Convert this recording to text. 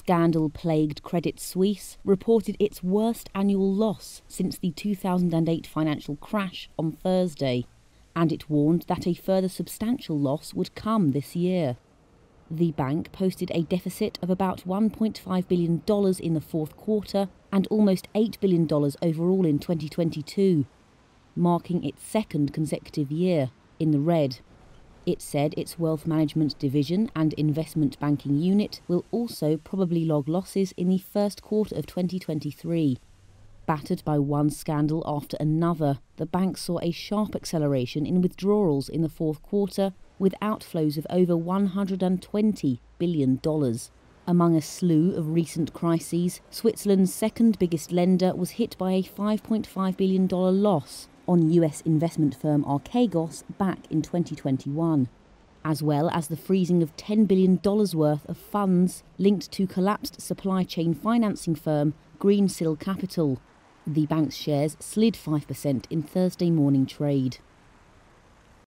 Scandal plagued Credit Suisse reported its worst annual loss since the 2008 financial crash on Thursday, and it warned that a further substantial loss would come this year. The bank posted a deficit of about $1.5 billion in the fourth quarter and almost $8 billion overall in 2022, marking its second consecutive year in the red. It said its wealth management division and investment banking unit will also probably log losses in the first quarter of 2023. Battered by one scandal after another, the bank saw a sharp acceleration in withdrawals in the fourth quarter, with outflows of over $120 billion. Among a slew of recent crises, Switzerland's second biggest lender was hit by a $5.5 billion loss on US investment firm Archegos back in 2021, as well as the freezing of $10 billion worth of funds linked to collapsed supply chain financing firm Greensill Capital. The bank's shares slid 5% in Thursday morning trade.